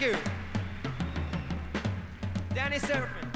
Thank you. Danny Seraphin.